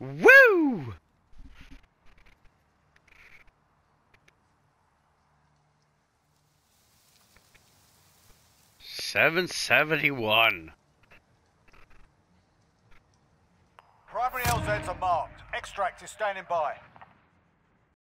Woo! Seven seventy one. Primary LZs are marked. Extract is standing by.